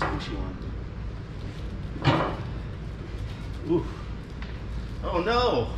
this one. Ooh. Oh no!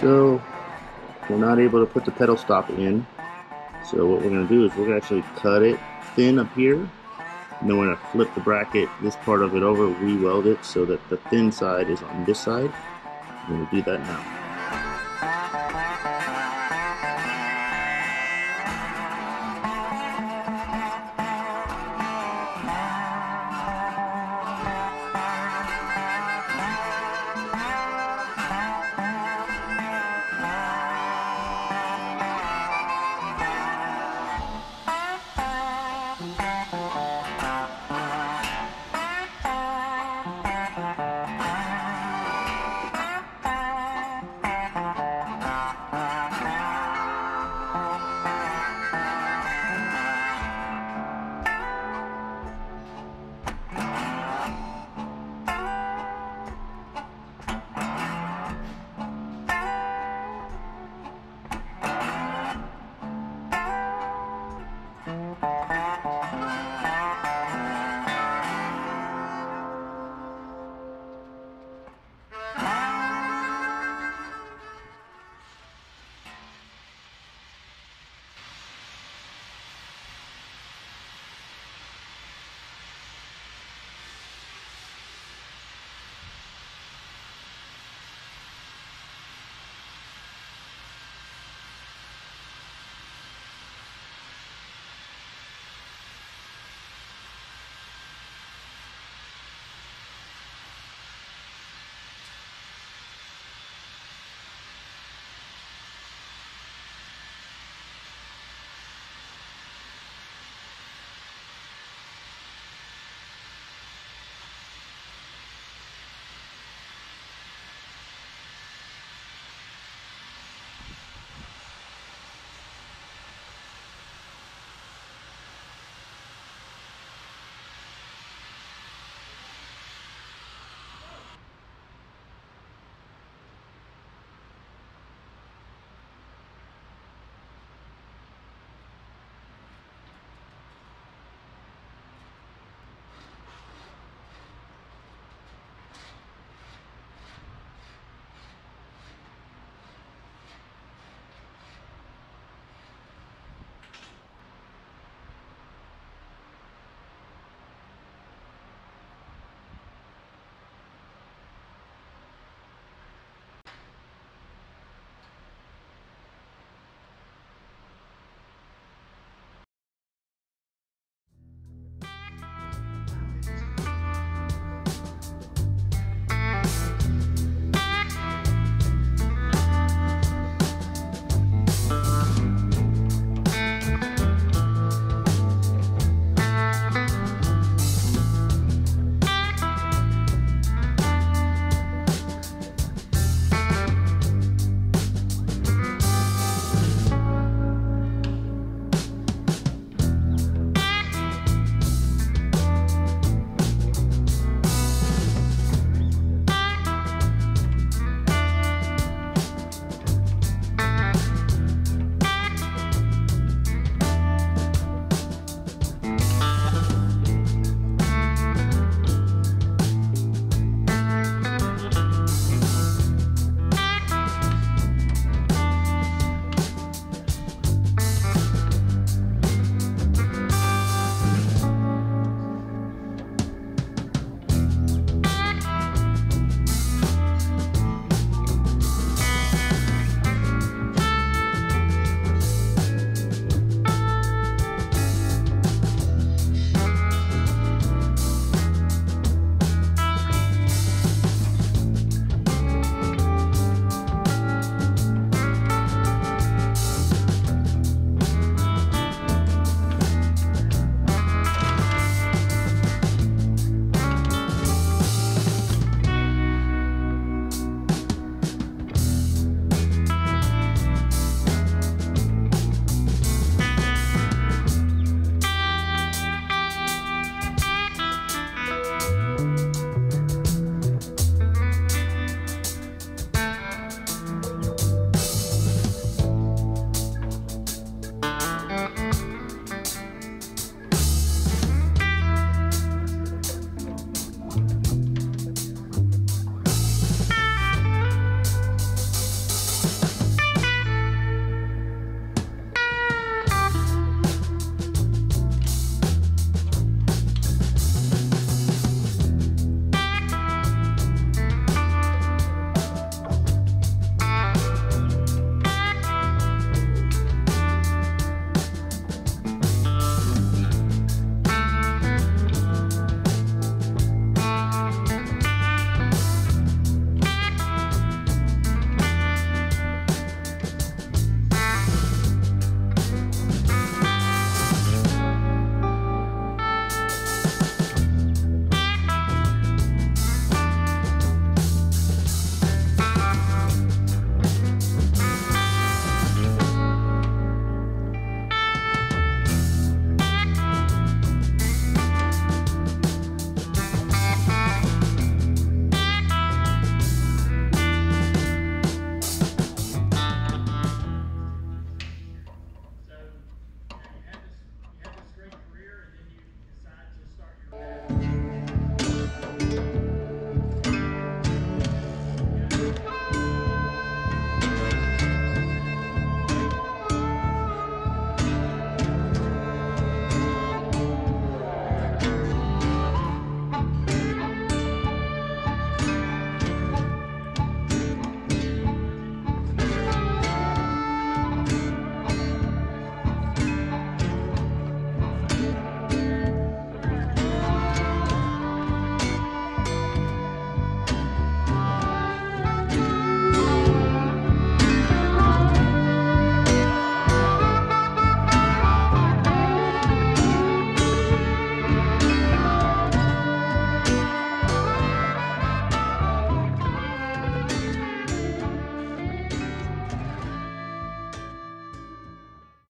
So we're not able to put the pedal stop in. So what we're going to do is we're going to actually cut it thin up here. And then we're going to flip the bracket, this part of it over, re-weld it so that the thin side is on this side. I'm going to do that now.